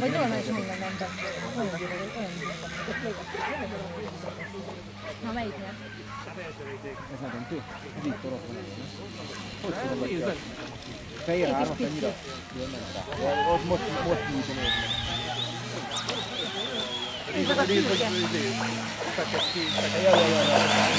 Vagy valamelyik minden nem tett. Olyan, olyan. Na melyik? Ez nagyon döntő? Ez így torok van. Hogy tudom, hogy Fehér hármat annyira jól nem rá. Ott most, most nyújtom én. Nézd meg a szürke. Ja, ja, ja, ja.